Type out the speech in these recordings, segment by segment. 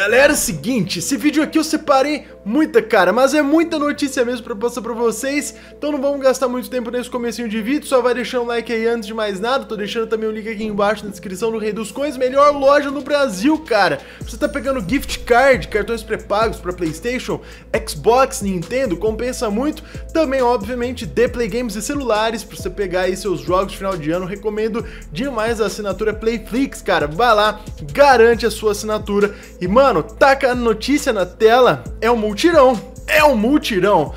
Galera, é seguinte, esse vídeo aqui eu separei muita, cara, mas é muita notícia mesmo pra passar pra vocês, então não vamos gastar muito tempo nesse comecinho de vídeo, só vai deixando um like aí antes de mais nada, tô deixando também o link aqui embaixo na descrição do Rei dos Coins, melhor loja no Brasil, cara. Você tá pegando gift card, cartões pré-pagos pra Playstation, Xbox, Nintendo, compensa muito, também, obviamente, The Play Games e celulares, pra você pegar aí seus jogos de final de ano, recomendo demais a assinatura Playflix, cara, vai lá, garante a sua assinatura e, mano, Mano, taca a notícia na tela, é um multirão, é um multirão.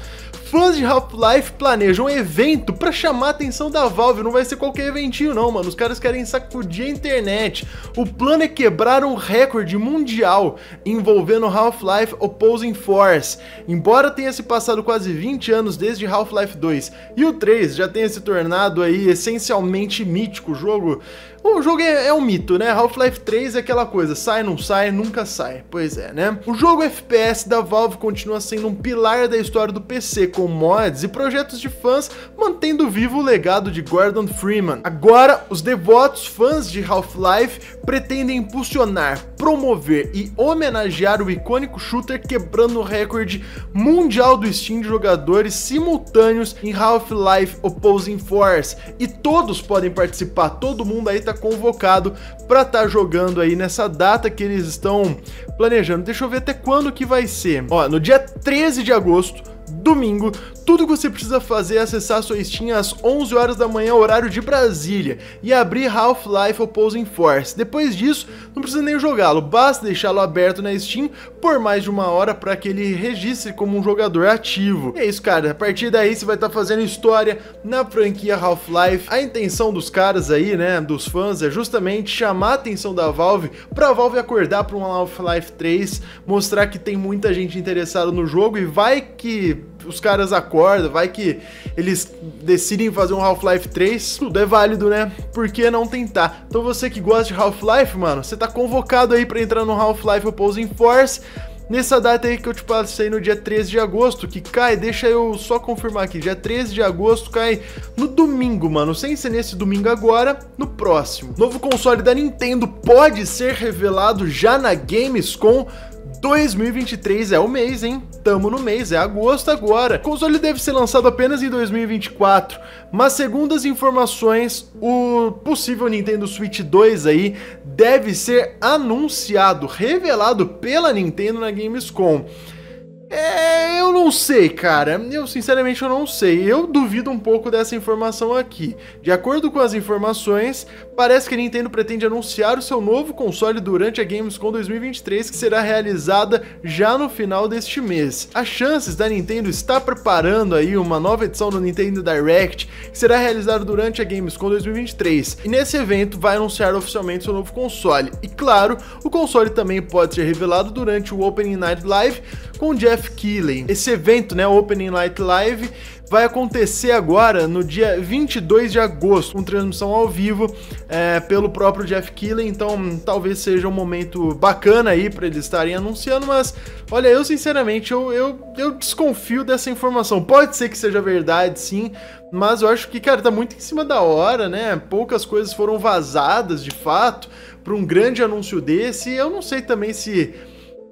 Fãs de Half-Life planejam um evento para chamar a atenção da Valve, não vai ser qualquer eventinho não, mano, os caras querem sacudir a internet. O plano é quebrar um recorde mundial envolvendo Half-Life Opposing Force. Embora tenha se passado quase 20 anos desde Half-Life 2 e o 3 já tenha se tornado aí essencialmente mítico, o jogo o jogo é, é um mito, né? Half-Life 3 é aquela coisa, sai, não sai, nunca sai. Pois é, né? O jogo FPS da Valve continua sendo um pilar da história do PC, com mods e projetos de fãs, mantendo vivo o legado de Gordon Freeman. Agora, os devotos fãs de Half-Life pretendem impulsionar, promover e homenagear o icônico shooter quebrando o recorde mundial do Steam de jogadores simultâneos em Half-Life Opposing Force. E todos podem participar, todo mundo aí tá convocado para estar tá jogando aí nessa data que eles estão planejando. Deixa eu ver até quando que vai ser. Ó, no dia 13 de agosto, domingo, tudo que você precisa fazer é acessar sua Steam às 11 horas da manhã, horário de Brasília, e abrir Half-Life Opposing Force. Depois disso, não precisa nem jogá-lo, basta deixá-lo aberto na Steam por mais de uma hora para que ele registre como um jogador ativo. E é isso, cara. A partir daí você vai estar tá fazendo história na franquia Half-Life. A intenção dos caras aí, né, dos fãs, é justamente chamar a atenção da Valve para a Valve acordar para um Half-Life 3, mostrar que tem muita gente interessada no jogo e vai que os caras acordam, vai que eles decidem fazer um Half-Life 3, tudo é válido, né? Por que não tentar? Então você que gosta de Half-Life, mano, você tá convocado aí para entrar no Half-Life Opposing Force. Nessa data aí que eu te passei no dia 13 de agosto, que cai, deixa eu só confirmar aqui, dia 13 de agosto cai no domingo, mano, sem ser nesse domingo agora, no próximo. Novo console da Nintendo pode ser revelado já na Gamescom 2023 é o mês, hein? Tamo no mês, é agosto agora. O console deve ser lançado apenas em 2024, mas segundo as informações, o possível Nintendo Switch 2 aí deve ser anunciado, revelado pela Nintendo na Gamescom. É, não sei, cara. Eu sinceramente eu não sei. Eu duvido um pouco dessa informação aqui. De acordo com as informações, parece que a Nintendo pretende anunciar o seu novo console durante a Gamescom 2023, que será realizada já no final deste mês. As chances da Nintendo estar preparando aí uma nova edição do Nintendo Direct, que será realizada durante a Gamescom 2023. E nesse evento vai anunciar oficialmente seu novo console. E claro, o console também pode ser revelado durante o Opening Night Live com Jeff Keighley. Esse evento, né, Opening Night Live, vai acontecer agora no dia 22 de agosto, com transmissão ao vivo é, pelo próprio Jeff Keighley, então talvez seja um momento bacana aí para eles estarem anunciando, mas olha, eu sinceramente, eu, eu, eu desconfio dessa informação. Pode ser que seja verdade, sim, mas eu acho que, cara, tá muito em cima da hora, né? Poucas coisas foram vazadas, de fato, para um grande anúncio desse, eu não sei também se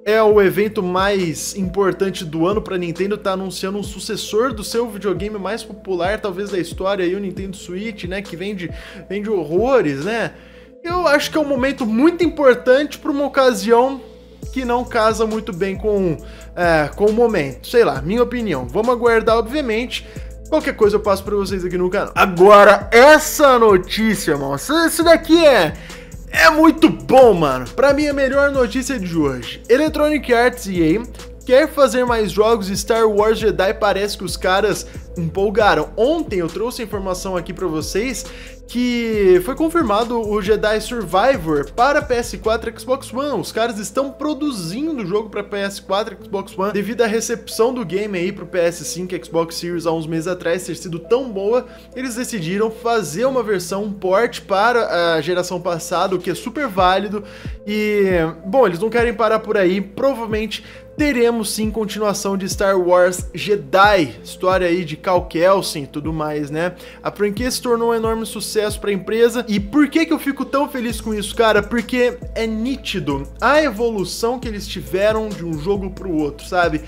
é o evento mais importante do ano para Nintendo tá anunciando um sucessor do seu videogame mais popular, talvez da história, aí o Nintendo Switch, né, que vende, vende horrores, né? Eu acho que é um momento muito importante para uma ocasião que não casa muito bem com, é, com o momento. Sei lá, minha opinião. Vamos aguardar, obviamente. Qualquer coisa eu passo para vocês aqui no canal. Agora, essa notícia, irmão, isso daqui é é muito bom, mano. Pra mim, a melhor notícia de hoje. Electronic Arts e EA quer fazer mais jogos Star Wars Jedi. Parece que os caras empolgaram. Ontem eu trouxe informação aqui para vocês que foi confirmado o Jedi Survivor para PS4 e Xbox One. Os caras estão produzindo o jogo para PS4 e Xbox One devido à recepção do game aí pro PS5 e Xbox Series há uns meses atrás ter sido tão boa, eles decidiram fazer uma versão, um port para a geração passada, o que é super válido. E, bom, eles não querem parar por aí, provavelmente teremos sim continuação de Star Wars Jedi, história aí de Cal Kelsen e tudo mais, né? A franquia se tornou um enorme sucesso para a empresa. E por que que eu fico tão feliz com isso, cara? Porque é nítido a evolução que eles tiveram de um jogo para o outro, sabe?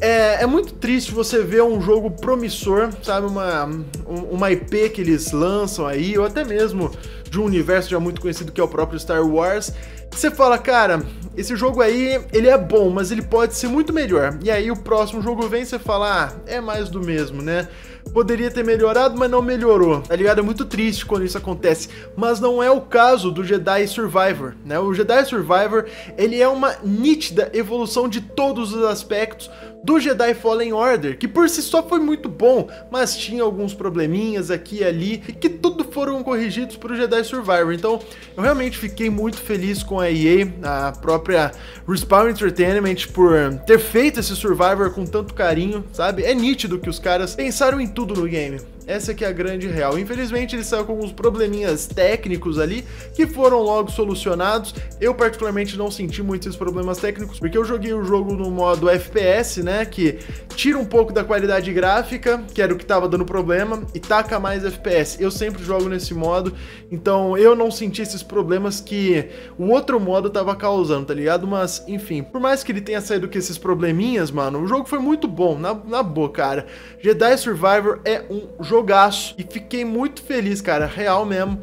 É, é, muito triste você ver um jogo promissor, sabe? Uma, uma IP que eles lançam aí, ou até mesmo de um universo já muito conhecido que é o próprio Star Wars. Você fala, cara, esse jogo aí, ele é bom, mas ele pode ser muito melhor. E aí o próximo jogo vem e você fala, ah, é mais do mesmo, né? Poderia ter melhorado, mas não melhorou. Tá ligado? É muito triste quando isso acontece. Mas não é o caso do Jedi Survivor, né? O Jedi Survivor, ele é uma nítida evolução de todos os aspectos do Jedi Fallen Order, que por si só foi muito bom, mas tinha alguns probleminhas aqui e ali, e que tudo foram corrigidos para o Jedi Survivor. Então, eu realmente fiquei muito feliz com a EA, a própria Respawn Entertainment, por ter feito esse Survivor com tanto carinho, sabe? É nítido que os caras pensaram em tudo no game. Essa que é a grande real. Infelizmente ele saiu com alguns probleminhas técnicos ali que foram logo solucionados. Eu particularmente não senti muitos problemas técnicos porque eu joguei o jogo no modo FPS, né, que tira um pouco da qualidade gráfica, que era o que estava dando problema, e taca mais FPS. Eu sempre jogo nesse modo, então eu não senti esses problemas que o outro modo tava causando, tá ligado? Mas, enfim, por mais que ele tenha saído com esses probleminhas, mano, o jogo foi muito bom, na, na boa, cara. Jedi Survivor é um jogo jogaço. E fiquei muito feliz, cara, real mesmo.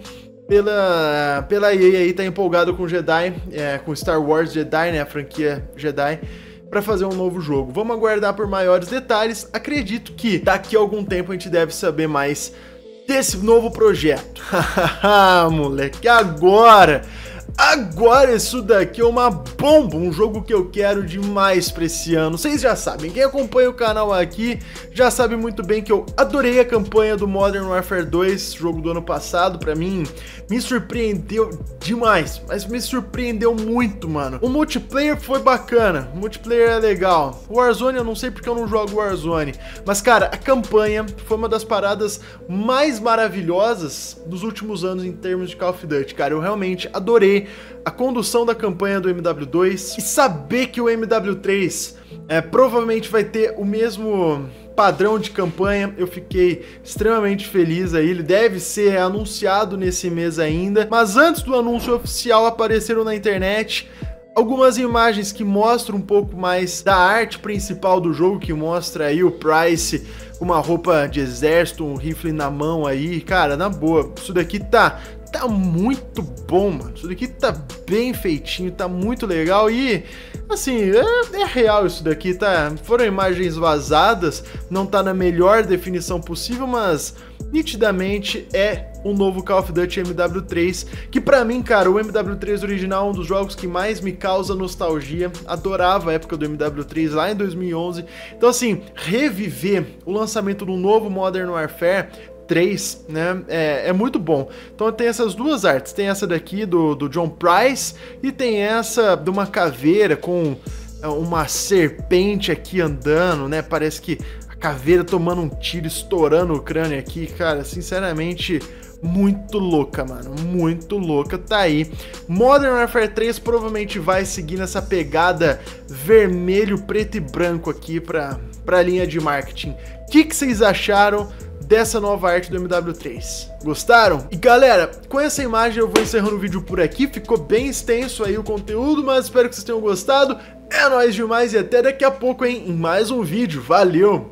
Pela, pela EA aí tá empolgado com Jedi, é, com Star Wars Jedi, né, a franquia Jedi, para fazer um novo jogo. Vamos aguardar por maiores detalhes. Acredito que daqui a algum tempo a gente deve saber mais desse novo projeto. Moleque, agora Agora isso daqui é uma bomba, um jogo que eu quero demais pra esse ano. Vocês já sabem, quem acompanha o canal aqui já sabe muito bem que eu adorei a campanha do Modern Warfare 2, jogo do ano passado, pra mim me surpreendeu demais, mas me surpreendeu muito, mano. O multiplayer foi bacana, o multiplayer é legal. O Warzone eu não sei porque eu não jogo Warzone, mas cara, a campanha foi uma das paradas mais maravilhosas dos últimos anos em termos de Call of Duty, cara. Eu realmente adorei a condução da campanha do MW2 e saber que o MW3 é, provavelmente vai ter o mesmo padrão de campanha, eu fiquei extremamente feliz aí, ele deve ser anunciado nesse mês ainda, mas antes do anúncio oficial apareceram na internet algumas imagens que mostram um pouco mais da arte principal do jogo, que mostra aí o Price com uma roupa de exército, um rifle na mão aí, cara, na boa, isso daqui tá tá muito bom, mano. Isso daqui tá bem feitinho, tá muito legal e, assim, é, é, real isso daqui, tá? Foram imagens vazadas, não tá na melhor definição possível, mas nitidamente é um novo Call of Duty MW3, que para mim, cara, o MW3 original é um dos jogos que mais me causa nostalgia. Adorava a época do MW3 lá em 2011. Então assim, reviver o lançamento do novo Modern Warfare 3, né? É, é, muito bom. Então tem essas duas artes. Tem essa daqui do, do John Price e tem essa de uma caveira com é, uma serpente aqui andando, né? Parece que a caveira tomando um tiro, estourando o crânio aqui, cara. Sinceramente, muito louca, mano. Muito louca. Tá aí. Modern Warfare 3 provavelmente vai seguir nessa pegada vermelho, preto e branco aqui pra, pra linha de marketing. O que, que vocês acharam? Dessa nova arte do MW3. Gostaram? E galera, com essa imagem eu vou encerrando o vídeo por aqui, ficou bem extenso aí o conteúdo, mas espero que vocês tenham gostado. É nóis demais e até daqui a pouco, hein, em mais um vídeo. Valeu!